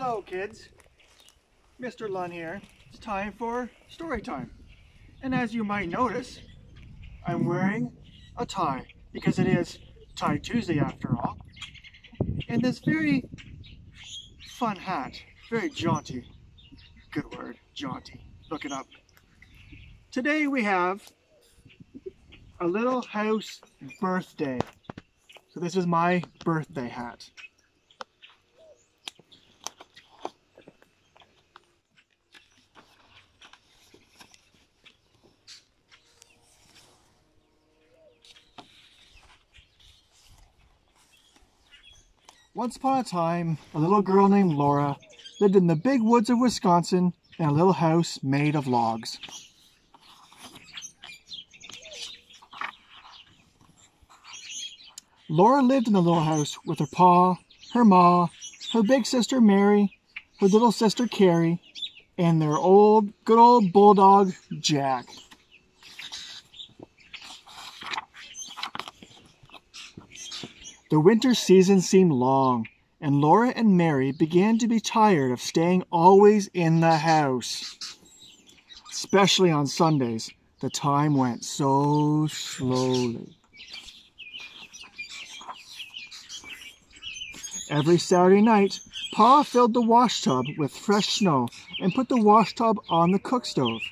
Hello kids, Mr. Lunn here. It's time for story time. And as you might notice, I'm wearing a tie because it is Tie Tuesday after all. And this very fun hat, very jaunty, good word, jaunty, look it up. Today we have a little house birthday. So this is my birthday hat. Once upon a time, a little girl named Laura lived in the big woods of Wisconsin in a little house made of logs. Laura lived in the little house with her pa, her ma, her big sister Mary, her little sister Carrie, and their old, good old bulldog, Jack. The winter season seemed long, and Laura and Mary began to be tired of staying always in the house. Especially on Sundays, the time went so slowly. Every Saturday night, Pa filled the wash tub with fresh snow and put the wash tub on the cook stove.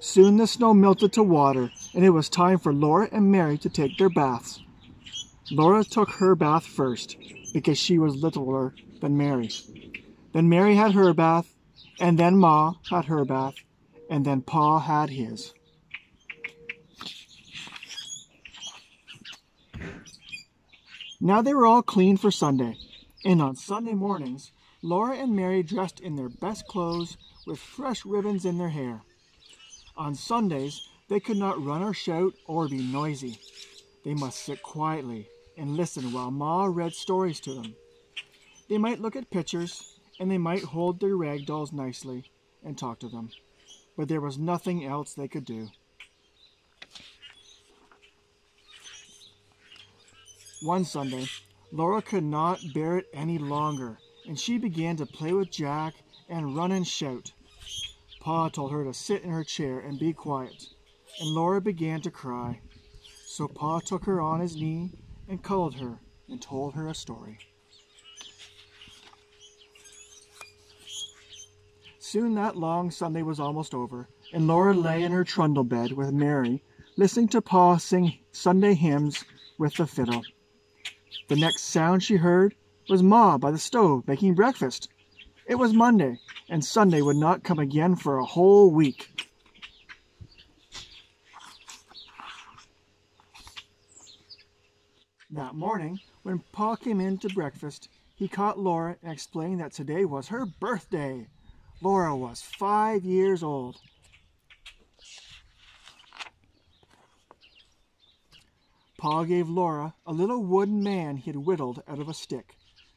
Soon the snow melted to water, and it was time for Laura and Mary to take their baths. Laura took her bath first because she was littler than Mary. Then Mary had her bath, and then Ma had her bath, and then Pa had his. Now they were all clean for Sunday, and on Sunday mornings, Laura and Mary dressed in their best clothes with fresh ribbons in their hair. On Sundays, they could not run or shout or be noisy. They must sit quietly and listen while Ma read stories to them. They might look at pictures, and they might hold their rag dolls nicely and talk to them, but there was nothing else they could do. One Sunday, Laura could not bear it any longer, and she began to play with Jack and run and shout. Pa told her to sit in her chair and be quiet, and Laura began to cry. So Pa took her on his knee and cuddled her and told her a story. Soon that long Sunday was almost over, and Laura lay in her trundle bed with Mary, listening to Pa sing Sunday hymns with the fiddle. The next sound she heard was Ma by the stove making breakfast. It was Monday, and Sunday would not come again for a whole week. That morning, when Pa came in to breakfast, he caught Laura and explained that today was her birthday. Laura was five years old. Pa gave Laura a little wooden man he had whittled out of a stick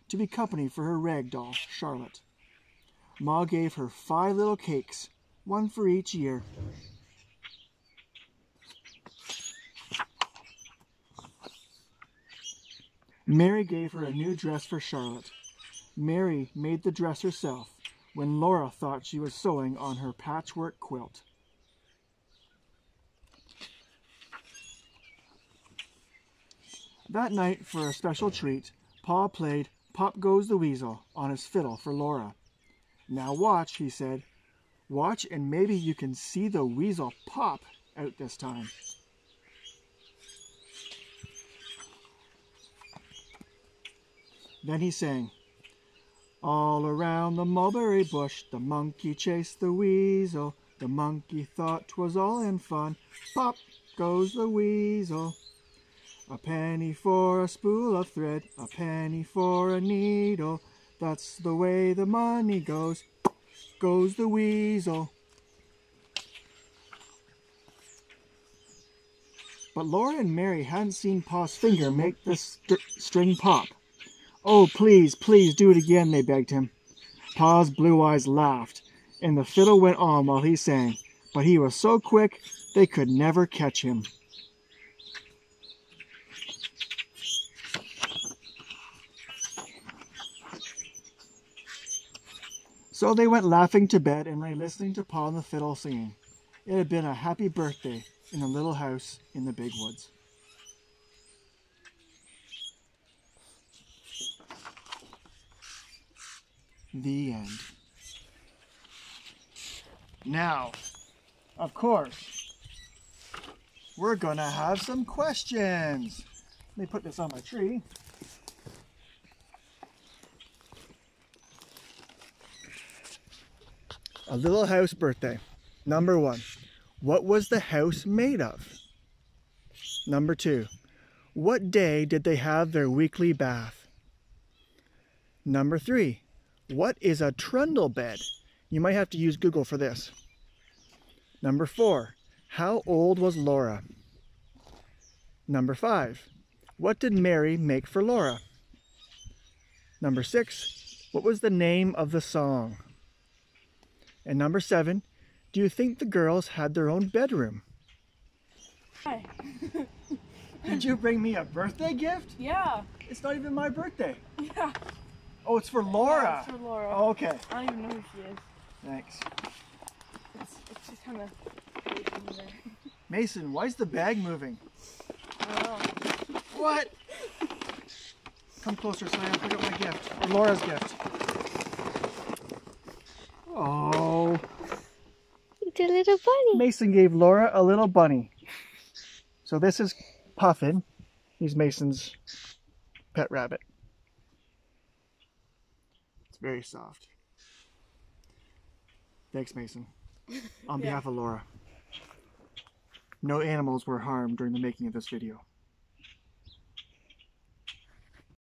to be company for her rag doll, Charlotte. Ma gave her five little cakes, one for each year. Mary gave her a new dress for Charlotte. Mary made the dress herself when Laura thought she was sewing on her patchwork quilt. That night, for a special treat, Pa played Pop Goes the Weasel on his fiddle for Laura. Now watch, he said. Watch and maybe you can see the weasel pop out this time. Then he sang, All around the mulberry bush, the monkey chased the weasel. The monkey thought 'twas all in fun. Pop goes the weasel. A penny for a spool of thread, a penny for a needle. That's the way the money goes. Goes the weasel. But Laura and Mary hadn't seen Pa's finger make the st string pop. Oh, please, please do it again, they begged him. Pa's blue eyes laughed, and the fiddle went on while he sang, but he was so quick they could never catch him. So they went laughing to bed and lay listening to Pa and the fiddle singing. It had been a happy birthday in a little house in the big woods. The end. Now, of course, we're gonna have some questions. Let me put this on my tree. A little house birthday. Number one, what was the house made of? Number two, what day did they have their weekly bath? Number three, what is a trundle bed? You might have to use Google for this. Number four, how old was Laura? Number five, what did Mary make for Laura? Number six, what was the name of the song? And number seven, do you think the girls had their own bedroom? Hi. Did you bring me a birthday gift? Yeah. It's not even my birthday. Yeah. Oh, it's for Laura. It's for Laura. Oh, okay. I don't even know who she is. Thanks. It's, it's just kind of. Mason, why is the bag moving? I don't know. What? Come closer so I don't forget my gift. Or Laura's gift. Oh. It's a little bunny. Mason gave Laura a little bunny. So this is Puffin. He's Mason's pet rabbit. It's very soft. Thanks, Mason. On Yeah. behalf of Laura. No animals were harmed during the making of this video.